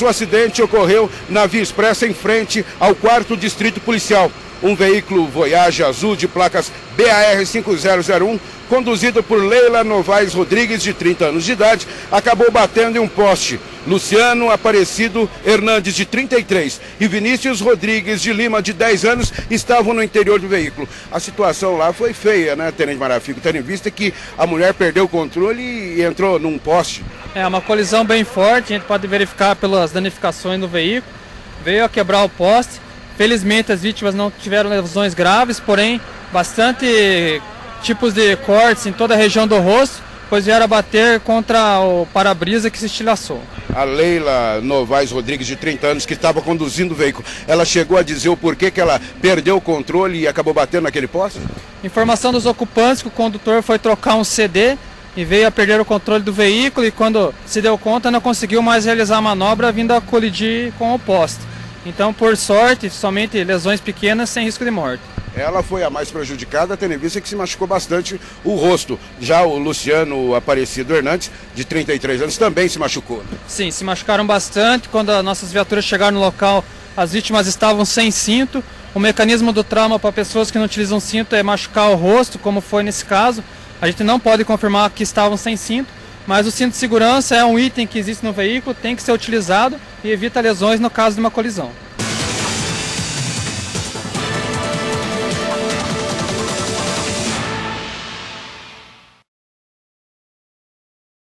O acidente ocorreu na Via Expressa em frente ao 4 Distrito Policial. Um veículo Voyage azul de placas BAR 5001, conduzido por Leila Novaes Rodrigues, de 30 anos de idade, acabou batendo em um poste. Luciano Aparecido Hernandes, de 33, e Vinícius Rodrigues de Lima, de 10 anos, estavam no interior do veículo. A situação lá foi feia, né, Tenente Marafico? Tendo em vista que a mulher perdeu o controle e entrou num poste. É uma colisão bem forte, a gente pode verificar pelas danificações do veículo. Veio a quebrar o poste. Felizmente as vítimas não tiveram lesões graves, porém bastante tipos de cortes em toda a região do rosto, pois vieram a bater contra o para-brisa que se estilhaçou. A Leila Novaes Rodrigues, de 30 anos, que estava conduzindo o veículo, ela chegou a dizer o porquê que ela perdeu o controle e acabou batendo naquele poste? Informação dos ocupantes que o condutor foi trocar um CD e veio a perder o controle do veículo e quando se deu conta não conseguiu mais realizar a manobra vindo a colidir com o poste. Então, por sorte, somente lesões pequenas sem risco de morte. Ela foi a mais prejudicada, tendo em vista que se machucou bastante o rosto. Já o Luciano Aparecido Hernandes, de 33 anos, também se machucou. Sim, se machucaram bastante. Quando as nossas viaturas chegaram no local, as vítimas estavam sem cinto. O mecanismo do trauma para pessoas que não utilizam cinto é machucar o rosto, como foi nesse caso. A gente não pode confirmar que estavam sem cinto, mas o cinto de segurança é um item que existe no veículo, tem que ser utilizado e evita lesões no caso de uma colisão.